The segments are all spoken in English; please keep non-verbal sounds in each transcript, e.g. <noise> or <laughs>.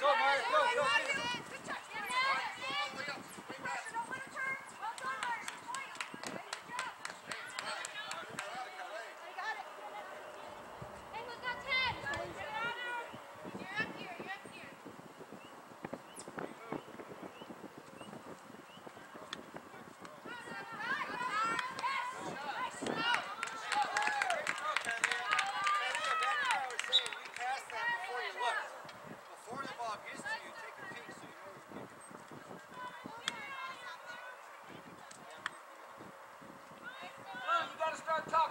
Go, Mark. Go, go. Talk.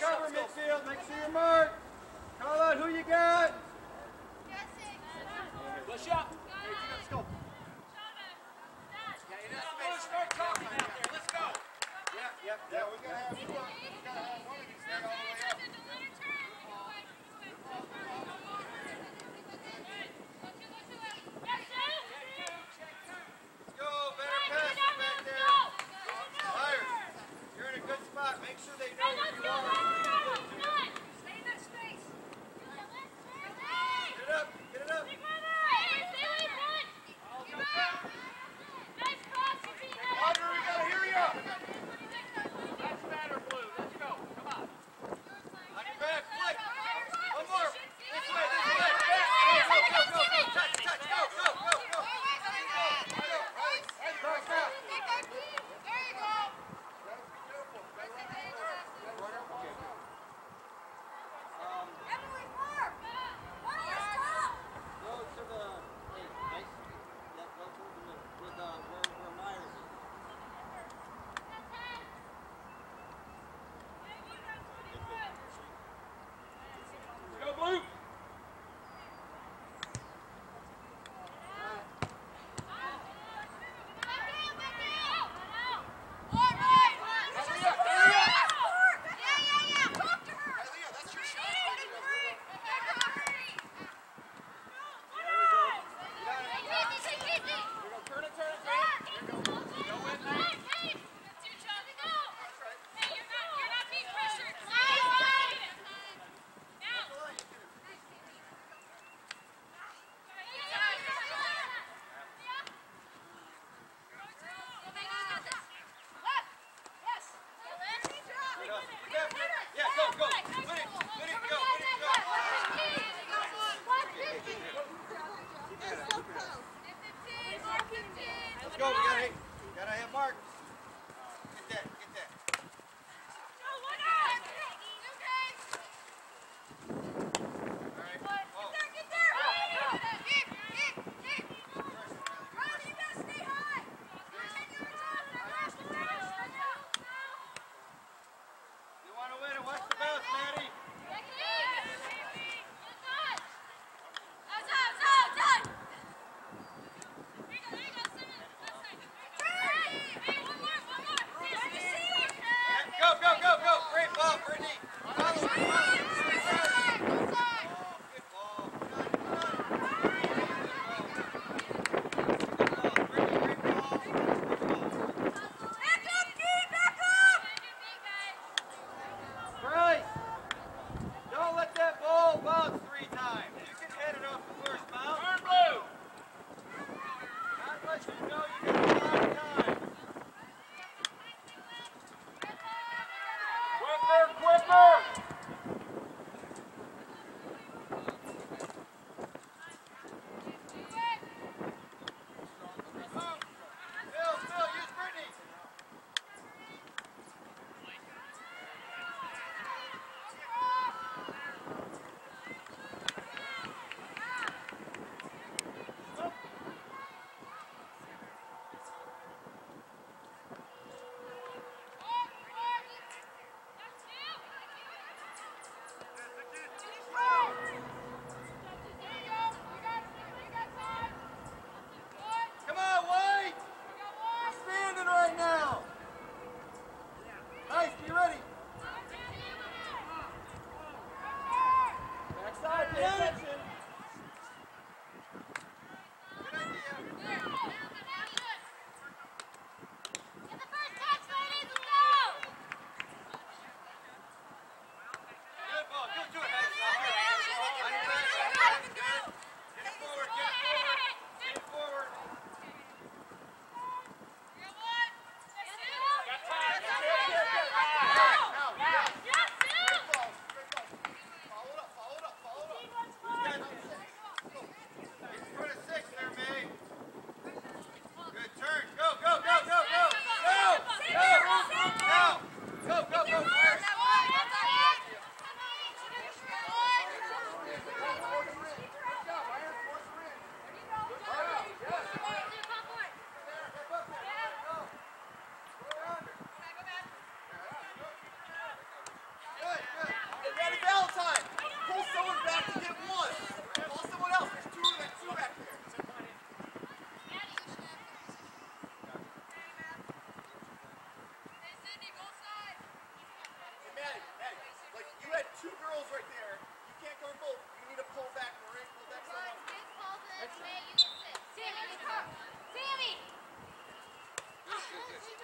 Cover midfield. Make sure your mark. Call out who you got. Let's go. Let's go. Yeah, we gotta have. Make sure they know. Let's go. We gotta, gotta have Mark. pull you Sammy! <laughs>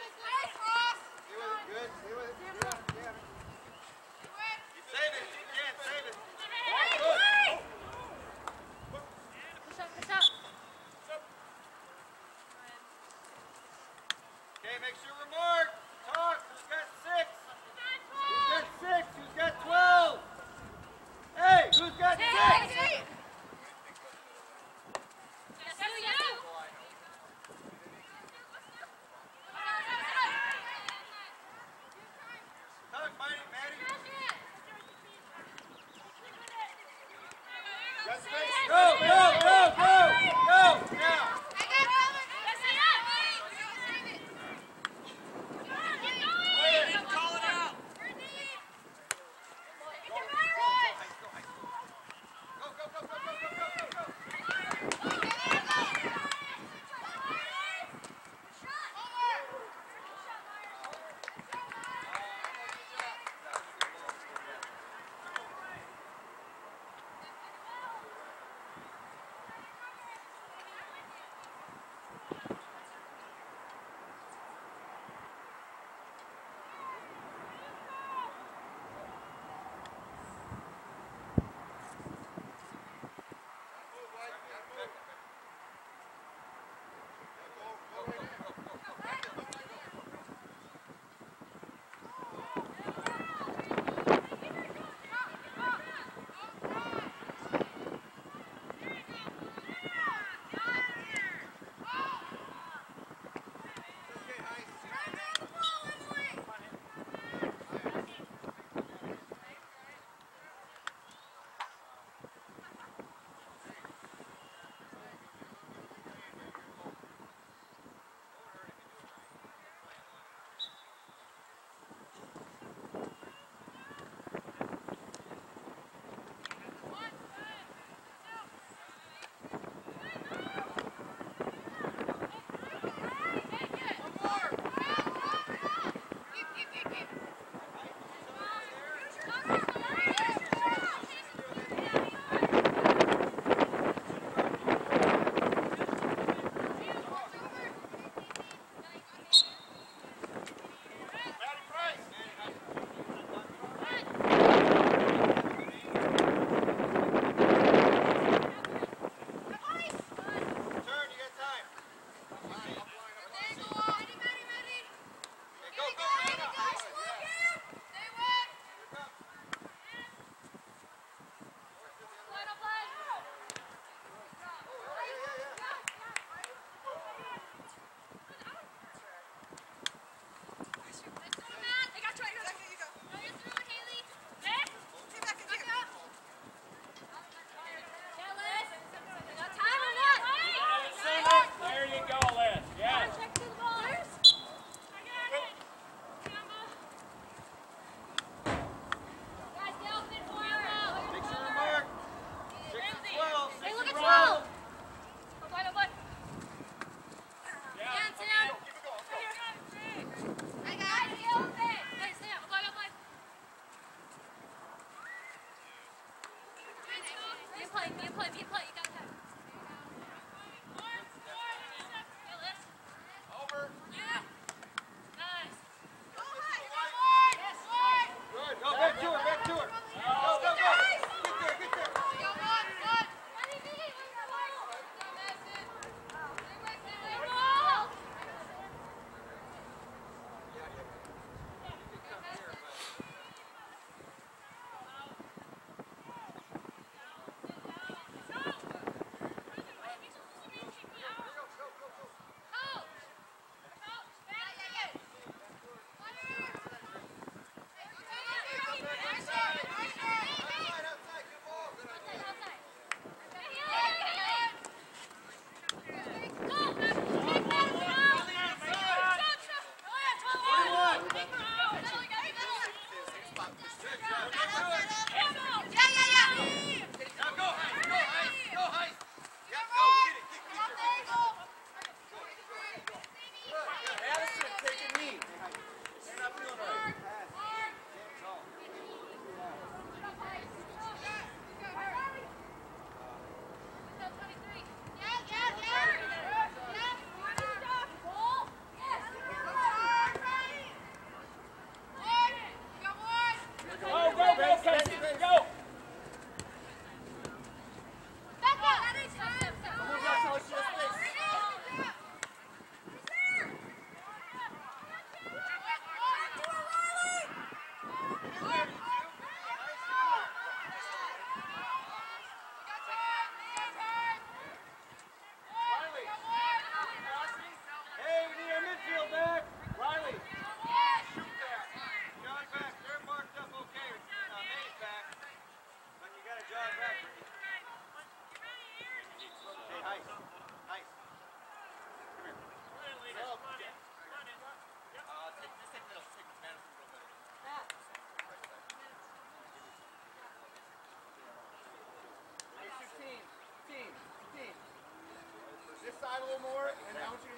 a little more, and I want you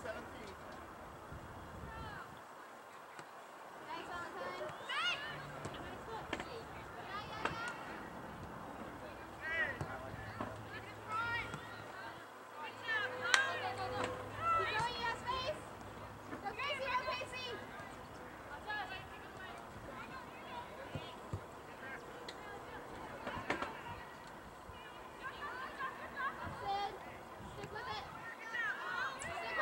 517.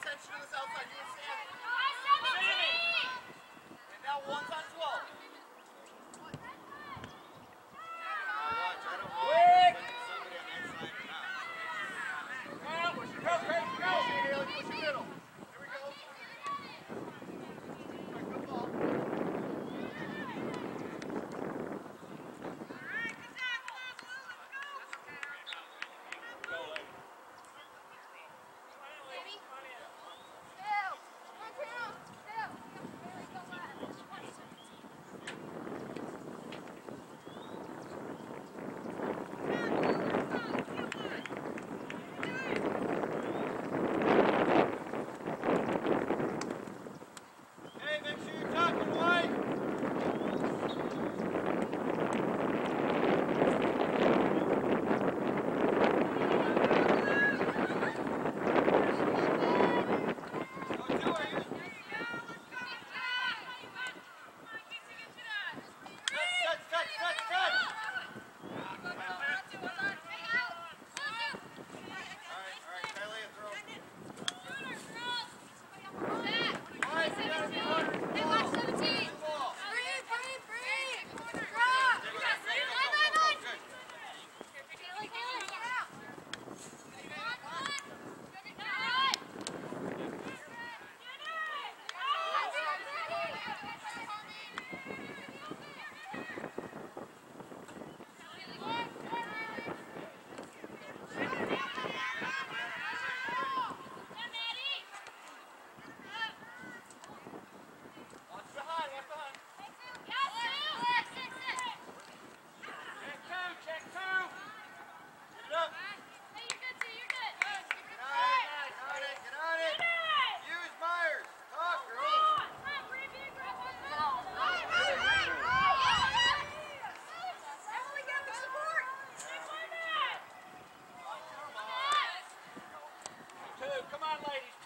attention to this outside. Quick! Come on, ladies.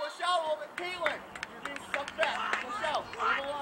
Push out a little bit, Caitlin, You're being sucked back. Push out. Move along.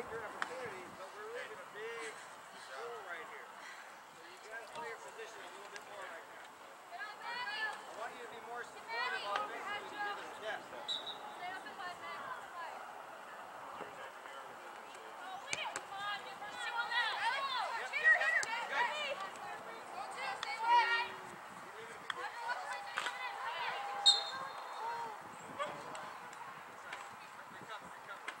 Want you to take your opportunity, but we're leaving a big hole right here. So you gotta play your position a little bit more right now. I want you to be more supportive offensively to the chest. Recover, recover.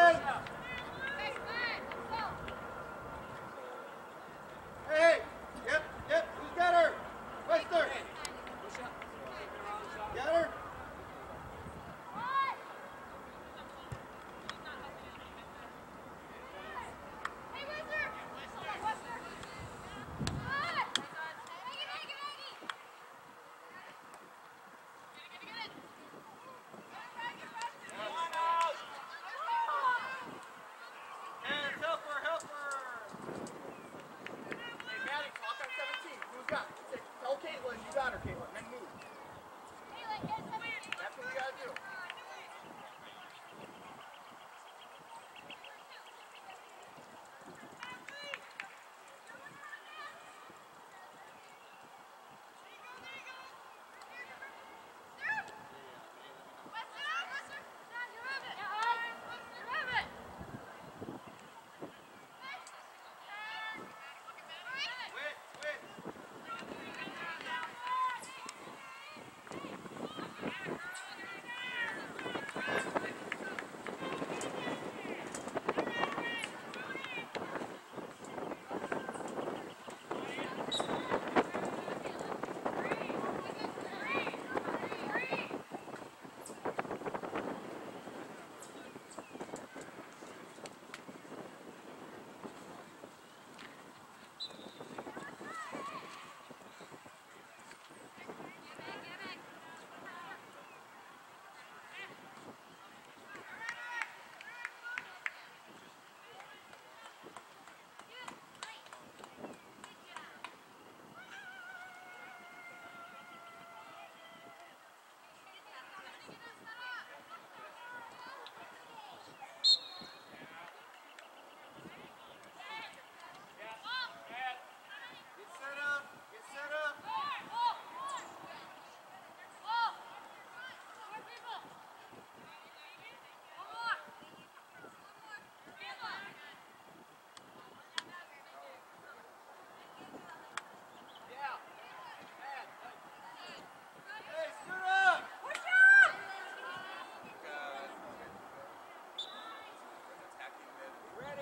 Dylan, you got her.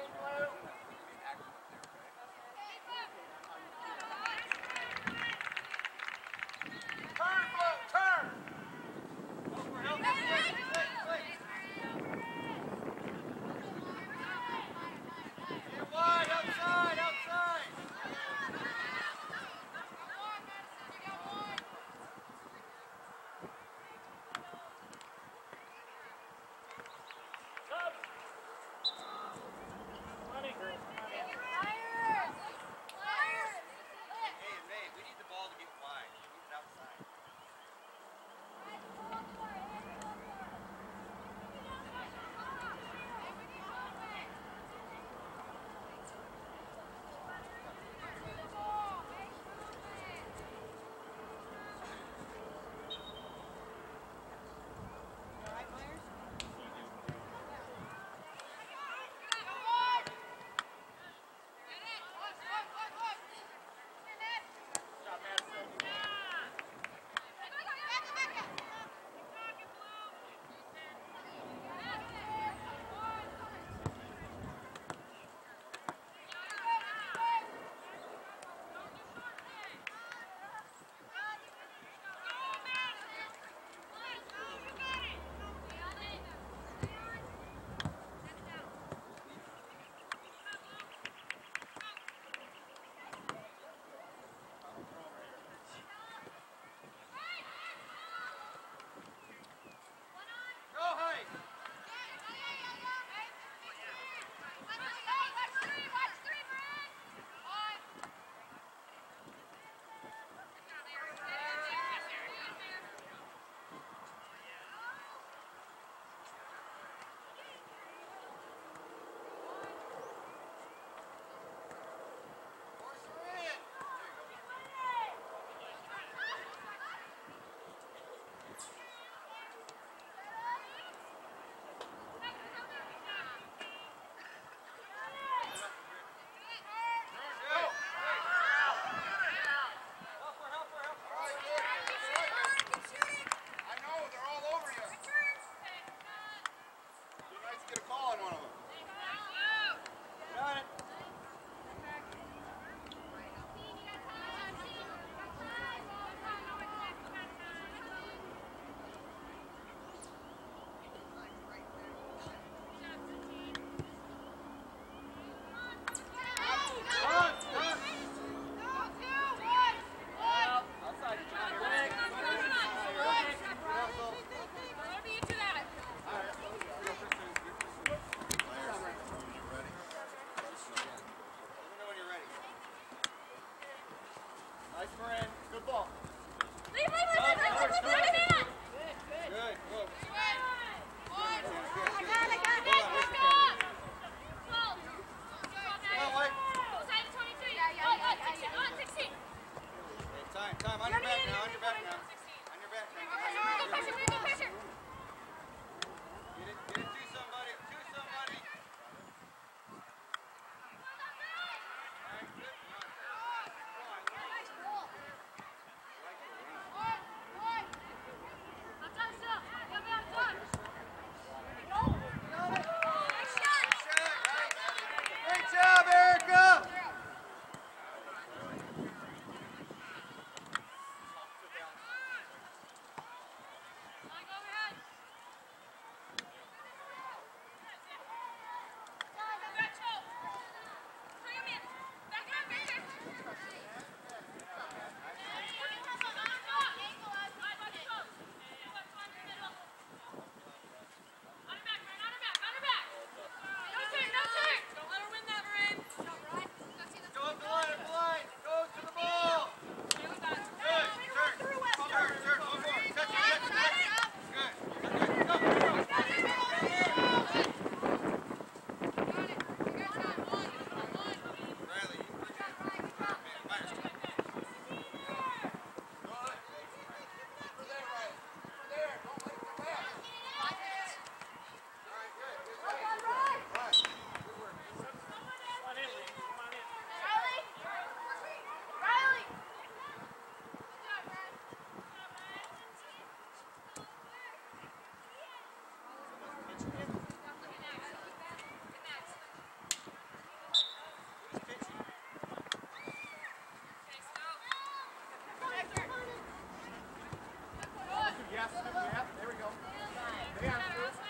Morning, Blue. Yes, yep, there we go. Stay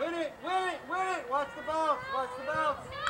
Win it, win it, win it! Watch the bounce, watch the bounce!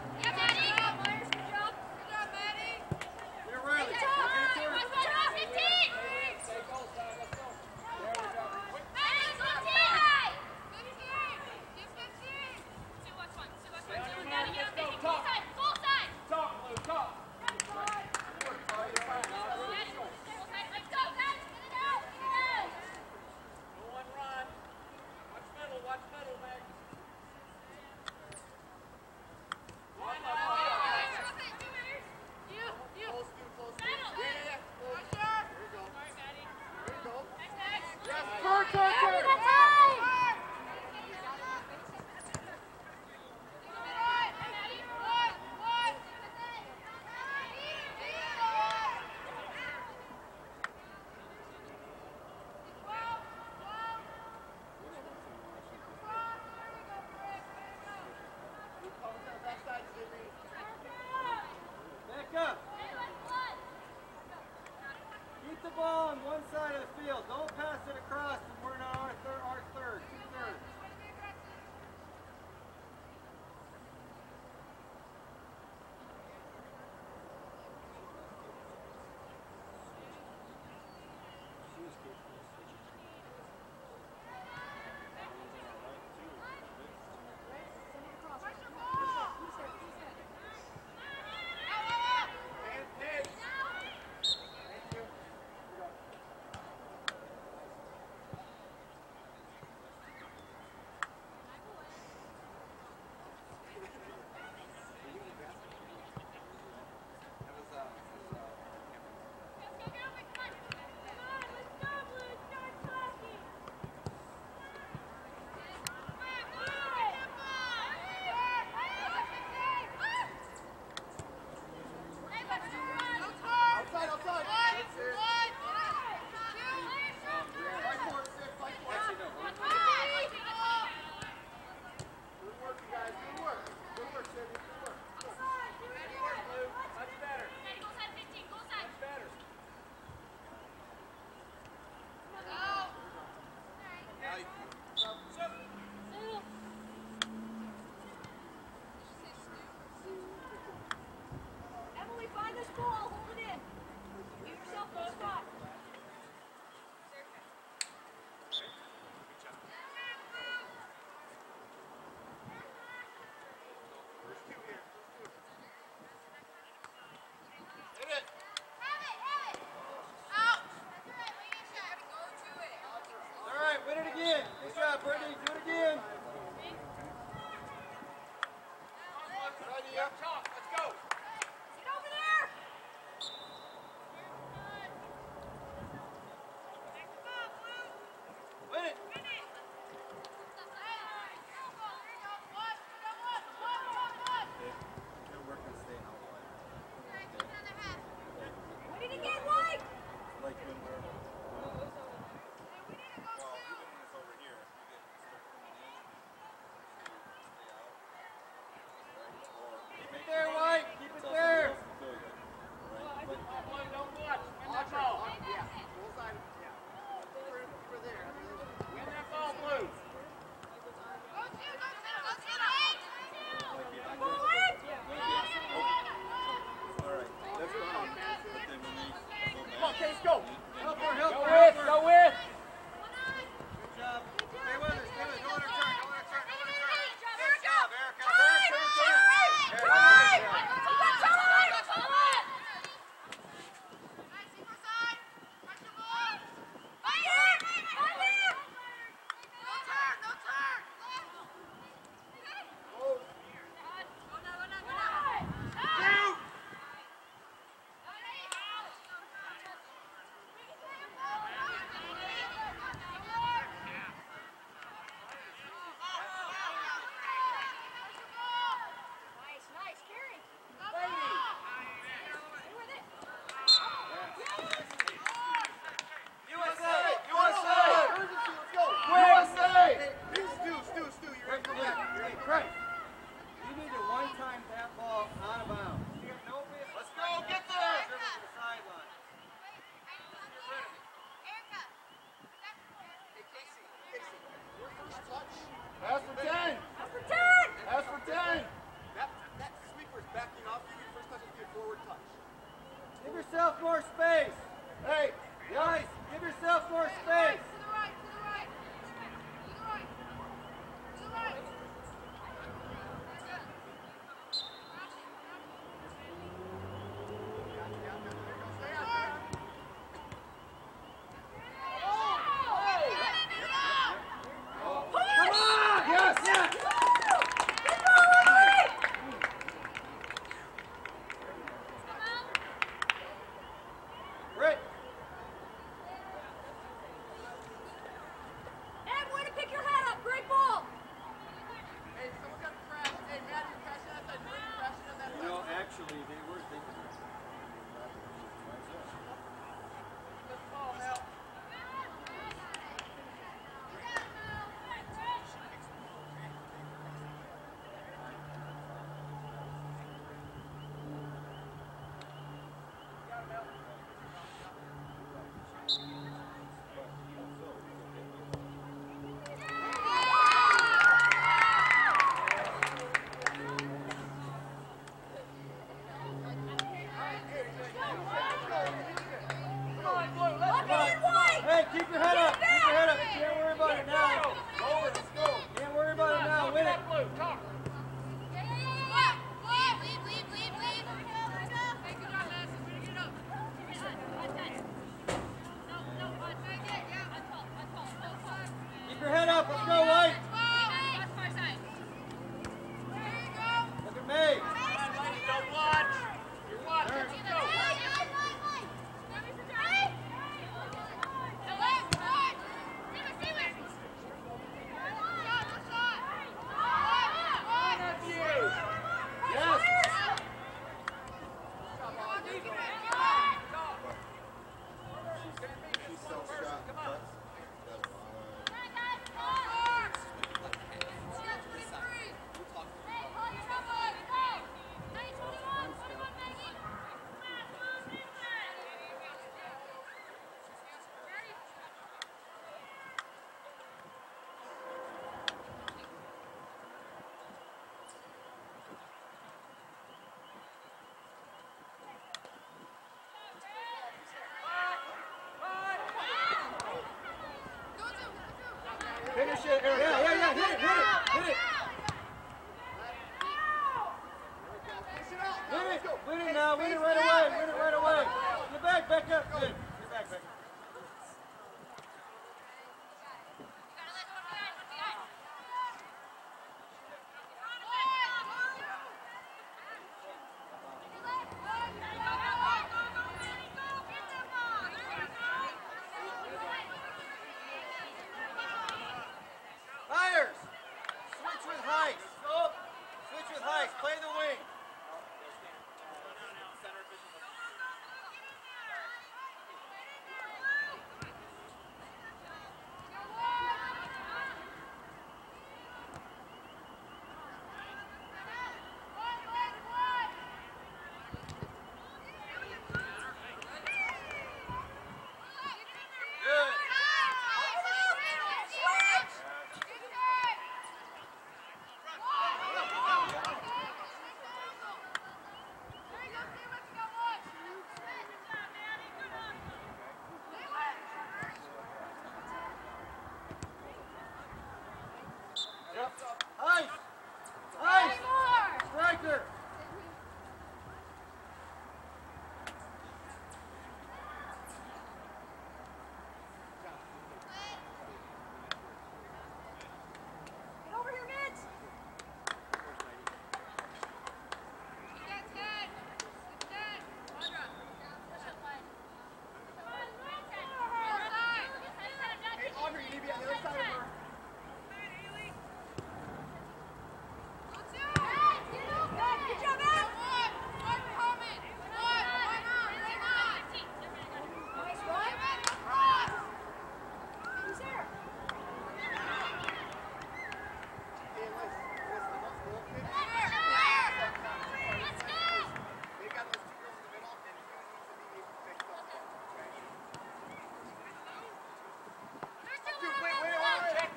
Keep the ball on one side of the field. Don't pass it across win it again. Good job, Brittany. Do it again. Give yourself more space. Hey, guys, give yourself more space. your shit, Eric. Yeah, yeah, yeah. Hit it, hit it, hit it. Win it, win it now, win it right away, win it right away. Get back, back up. Good.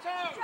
out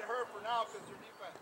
to of her for now because their defense.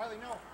I hardly know.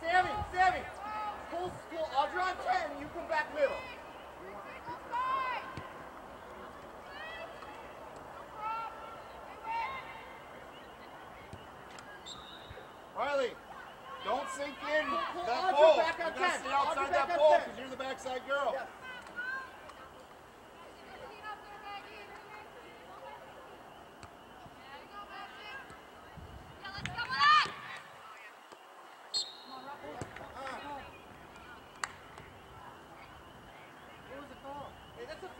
Sammy, Sammy, full school. I'll Audra 10, you come back middle. Thank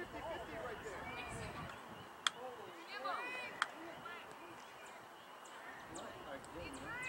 you.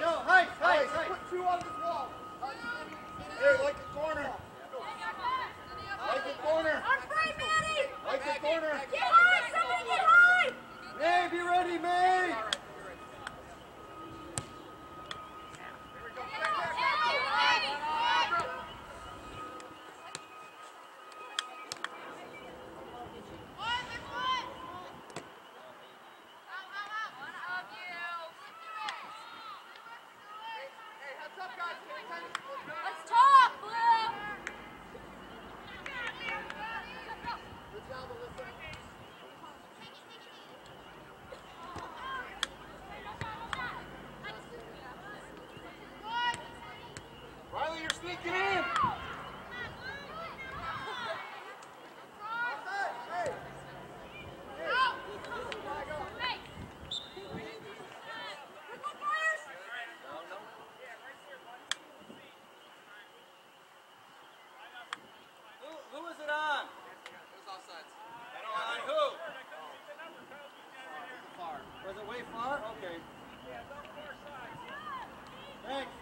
No, Heights, Put two on wall. Like the corner. Like the corner. Like the corner. Yeah. was it on? It was offsides. On who? Far. Was it way far? Okay. Thanks.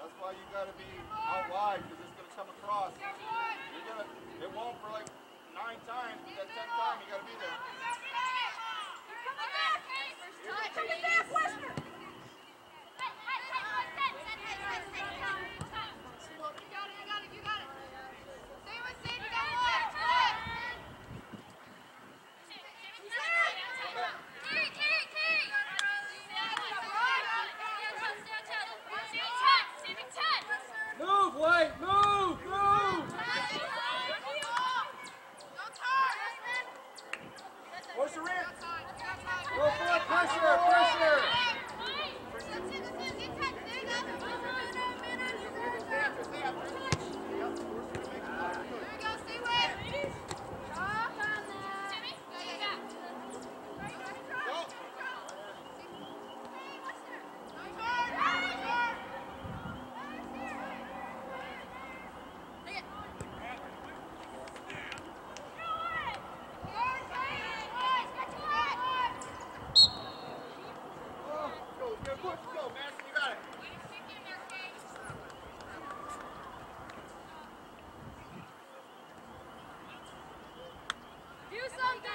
That's why you got to be out wide because it's going to come across. You're gonna, it won't for like nine times, but that tenth time you got to be there. Come back, Western.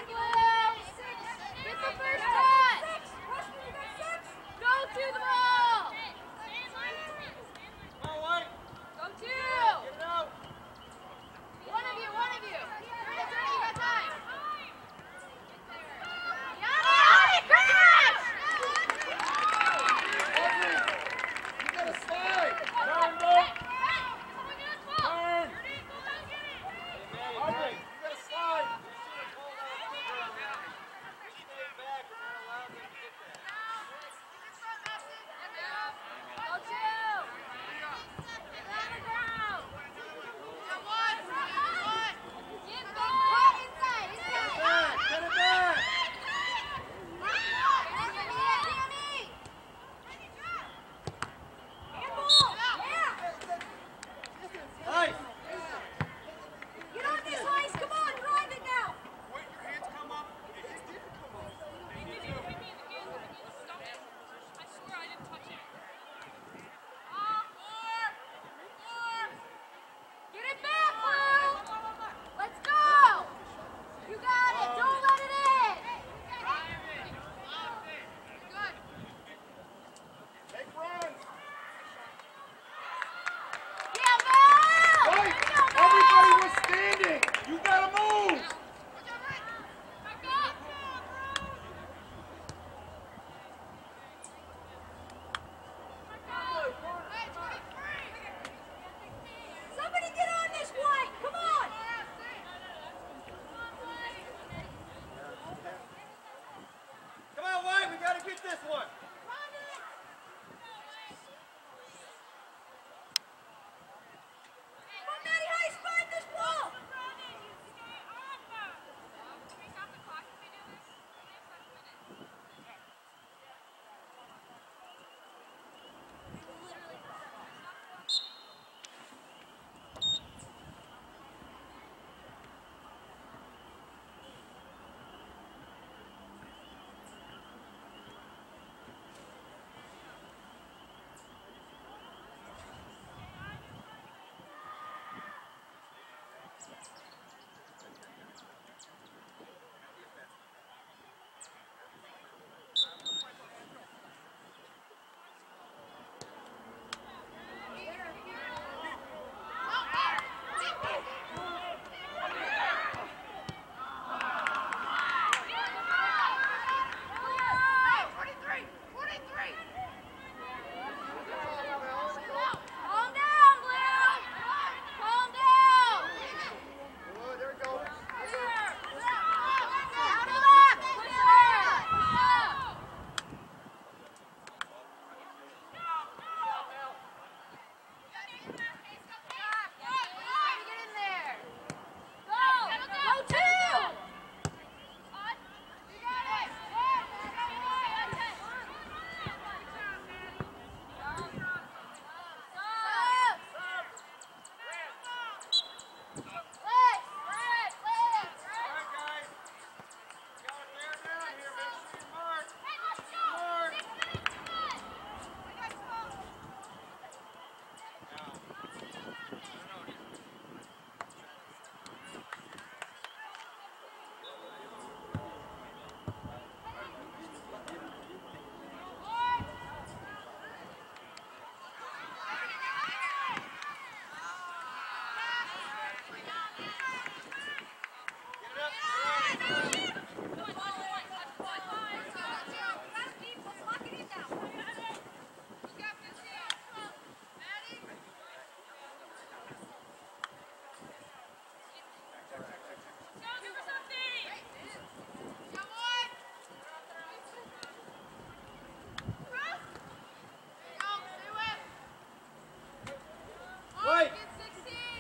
Do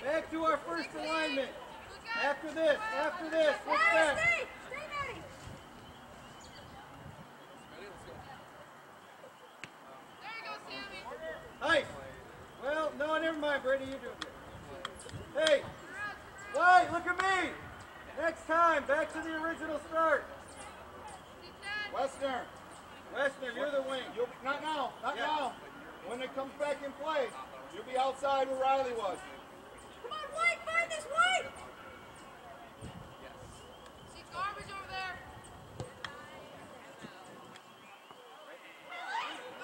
alignment. After this, after this, what's Maddie, that? stay! Stay, There you go, Sammy. Hey. Well, no, never mind, Brady. You're doing good. Hey. White, look at me. Next time, back to the original start. Western. Western, you're the wing. you'll be, not now, not Yeah. now. When it comes back in play, you'll be outside where Riley was. Come on, White, find this White! See garbage over there.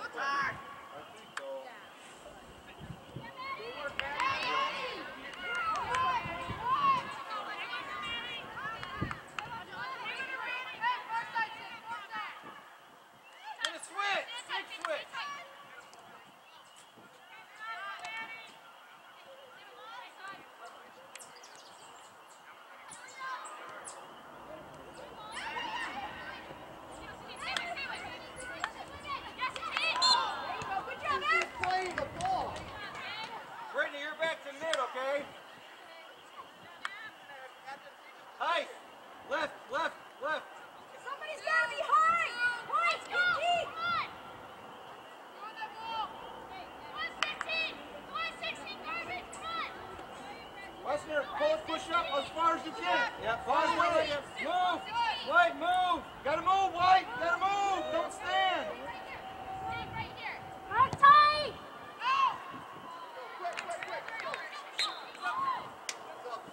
Good time. And a switch. Big switch. Good job, Ed. Playing the ball. Brittany, you're back to mid, okay? Hey. Left, left, left. Somebody's gotta be high! White, get deep! Westner, pull it, push up as far as you can. Yeah, Far as you can. move. White, move. Gotta move, White. Gotta move. Don't stand.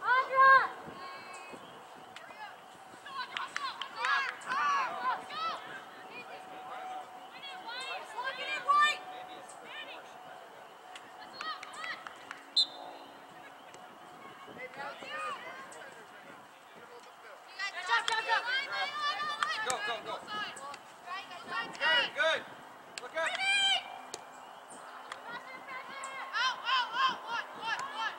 Andra! Look at it, White! Jump, jump, jump! Go, go, go. Good, Good, good. Look up. Out, out, out! What, what, what?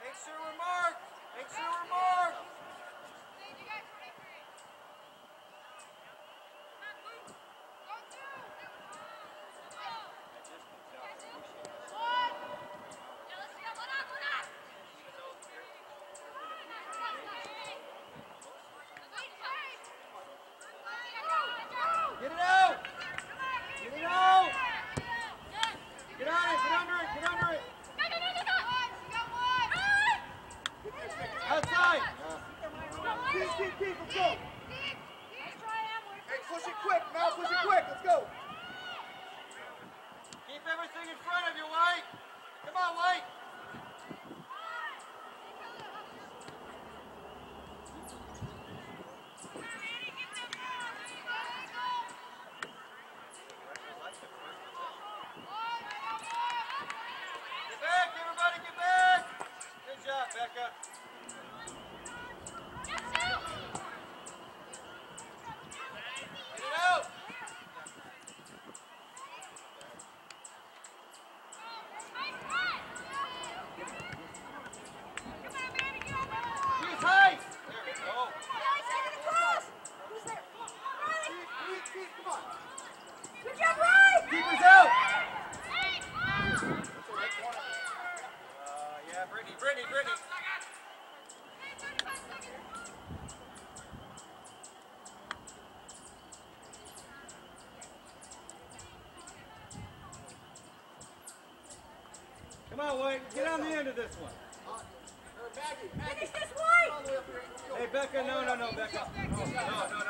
Make sure we're marked. Make sure we're marked. Get it out. Get it out. Get on it. Get under it. Get under it. Outside. Keep, keep, keep. Let's go. Hey, push it quick. Now push it quick. Let's go. Keep everything in front of you, White. Come on, White. Get back, everybody, get back. Good job, Becca. Get it out. Use height. There we go. Keep, keep, come on. Good job, Ryan! Keepers out. Uh, yeah, Brittany, Brittany, Brittany. Come on, White. Get on the end of this one. Or Maggie, Maggie. Finish this White! All the way up here. Let's go. Hey, Becca, no, no, no, Becca. No, no, no,